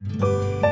Música